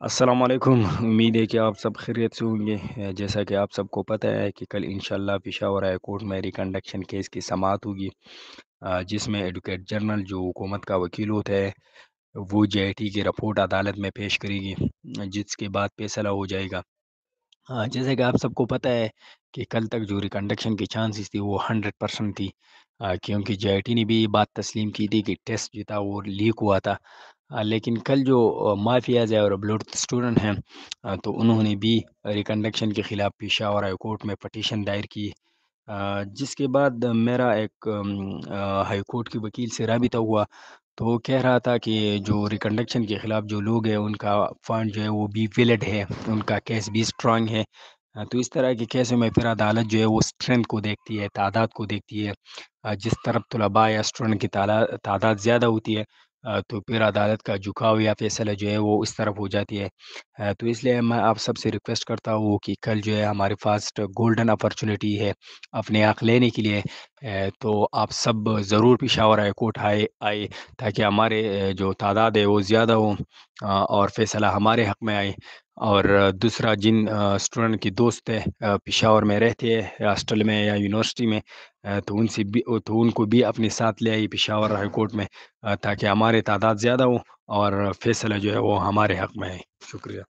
अस्सलाम वालेकुम उम्मीद है कि आप सब खैरियत से होंगे। जैसा कि आप सबको पता है कि कल इंशाल्लाह पेशावर हाई कोर्ट में रिकंडक्शन केस की समाअत होगी। जिसमें एडवोकेट जनरल, जो हुकूमत का वकील होता है, वो जेआईटी की रिपोर्ट अदालत में पेश करेगी, जिसके बाद फैसला हो जाएगा। जैसे कि आप सबको पता है कि कल तक जो रिकंडक्शन की चांसेस थी, वो 100 परसेंट थी। क्योंकि जेआईटी ने भी ये बात तस्लीम की थी कि टेस्ट जो था वो लीक हुआ था। लेकिन कल जो माफियाज है और ब्लड स्टूडेंट हैं तो उन्होंने भी रिकंडक्शन के खिलाफ पेशावर हाई कोर्ट में पटिशन दायर की जिसके बाद मेरा एक हाई कोर्ट के वकील से राबिता हुआ तो कह रहा था कि जो रिकंडक्शन के खिलाफ जो लोग हैं उनका फंड जो है वो भी वैलिड है, उनका केस भी स्ट्रांग है। तो इस तरह के केसों में फिर अदालत जो है वो स्ट्रेंथ को देखती है, तादाद को देखती है। जिस तरफ़ तलबा या स्टूडेंट की तादाद ज़्यादा होती है तो फिर अदालत का झुकाव या फैसला जो है वो इस तरफ़ हो जाती है। तो इसलिए मैं आप सबसे रिक्वेस्ट करता हूँ कि कल जो है हमारे फास्ट गोल्डन अपॉर्चुनिटी है अपने आँख लेने के लिए। तो आप सब ज़रूर पेशावर हाई कोर्ट आए आए ताकि हमारे जो तादाद है वो ज़्यादा हो और फैसला हमारे हक़ में आए। और दूसरा जिन स्टूडेंट की दोस्त है पिशावर में रहते हैं, हॉस्टल में या यूनिवर्सिटी में तो उनसे भी तो उनको भी अपने साथ ले आई पिशावर हाई कोर्ट में ताकि हमारे तादाद ज़्यादा हो और फैसला जो है वो हमारे हक़ में है शुक्रिया।